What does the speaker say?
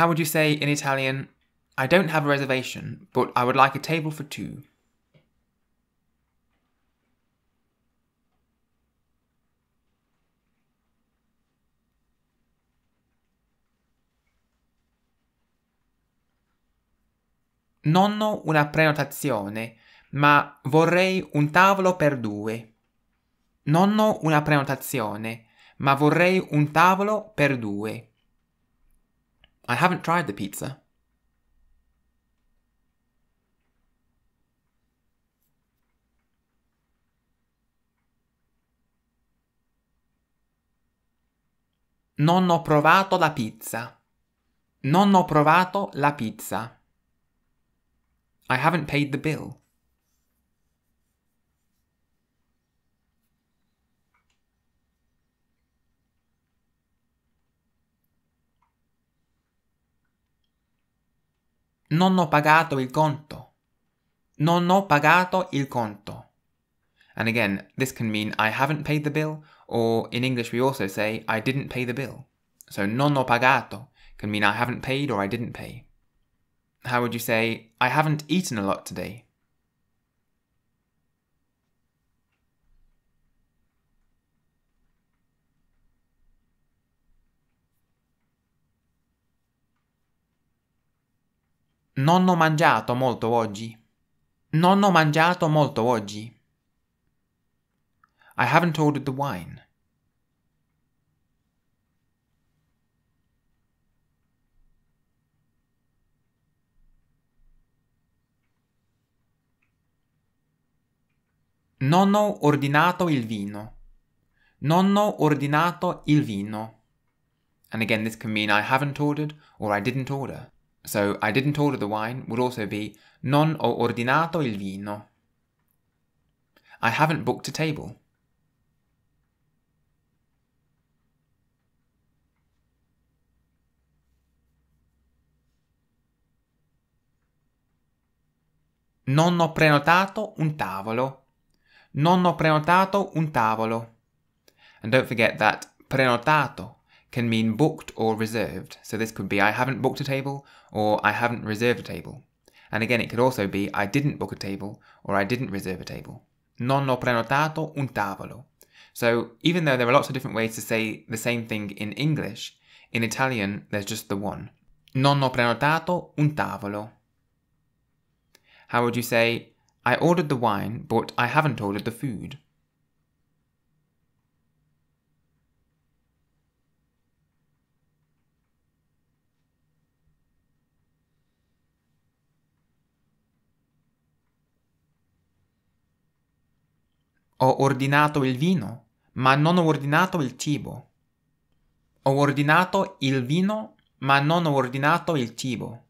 How would you say in Italian, I don't have a reservation, but I would like a table for two? Non ho una prenotazione, ma vorrei un tavolo per due. Non ho una prenotazione, ma vorrei un tavolo per due. I haven't tried the pizza. Non ho provato la pizza. Non ho provato la pizza. I haven't paid the bill. Non ho pagato il conto. Non ho pagato il conto. And again, this can mean I haven't paid the bill, or in English we also say I didn't pay the bill. So non ho pagato can mean I haven't paid or I didn't pay. How would you say I haven't eaten a lot today? Non ho mangiato molto oggi. Non ho mangiato molto oggi. I haven't ordered the wine. Non ho ordinato il vino. Non ho ordinato il vino. And again, this can mean I haven't ordered or I didn't order. So I didn't order the wine would also be non ho ordinato il vino. I haven't booked a table. Non ho prenotato un tavolo. Non ho prenotato un tavolo. And don't forget that prenotato can mean booked or reserved. So this could be I haven't booked a table or I haven't reserved a table. And again, it could also be I didn't book a table or I didn't reserve a table. Non ho prenotato un tavolo. So even though there are lots of different ways to say the same thing in English, in Italian there's just the one. Non ho prenotato un tavolo. How would you say, I ordered the wine, but I haven't ordered the food? Ho ordinato il vino, ma non ho ordinato il cibo. Ho ordinato il vino, ma non ho ordinato il cibo.